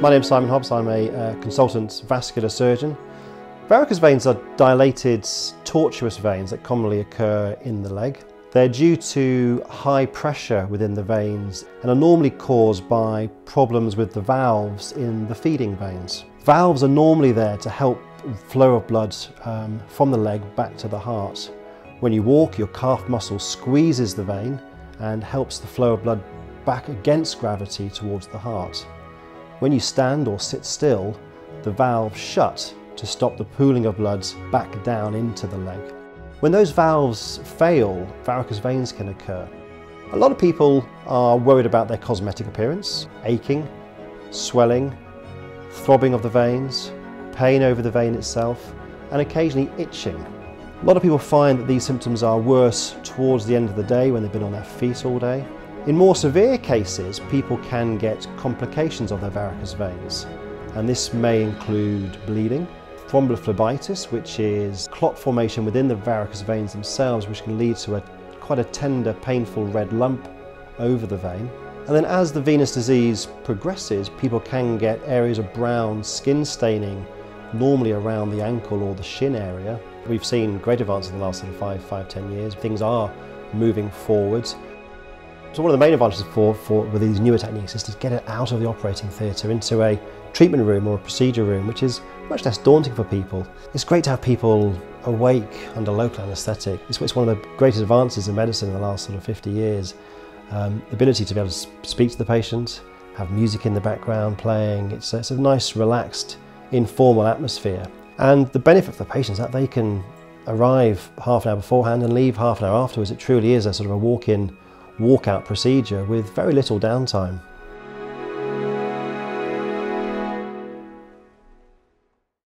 My name's Simon Hobbs, I'm a uh, consultant vascular surgeon. Varicose veins are dilated, tortuous veins that commonly occur in the leg. They're due to high pressure within the veins and are normally caused by problems with the valves in the feeding veins. Valves are normally there to help flow of blood um, from the leg back to the heart. When you walk, your calf muscle squeezes the vein and helps the flow of blood back against gravity towards the heart. When you stand or sit still, the valves shut to stop the pooling of blood back down into the leg. When those valves fail, varicose veins can occur. A lot of people are worried about their cosmetic appearance, aching, swelling, throbbing of the veins, pain over the vein itself, and occasionally itching. A lot of people find that these symptoms are worse towards the end of the day when they've been on their feet all day. In more severe cases, people can get complications of their varicose veins, and this may include bleeding, thrombophlebitis, which is clot formation within the varicose veins themselves, which can lead to a quite a tender, painful red lump over the vein. And then as the venous disease progresses, people can get areas of brown skin staining, normally around the ankle or the shin area. We've seen great advances in the last sort of five, five, ten years. Things are moving forwards. So one of the main advantages for, for with these newer techniques is to get it out of the operating theatre into a treatment room or a procedure room, which is much less daunting for people. It's great to have people awake under local anaesthetic. It's, it's one of the greatest advances in medicine in the last sort of 50 years. Um, the ability to be able to speak to the patient, have music in the background playing. It's, it's a nice, relaxed, informal atmosphere. And the benefit for the patients is that they can arrive half an hour beforehand and leave half an hour afterwards. It truly is a sort of a walk-in, walk-out procedure with very little downtime.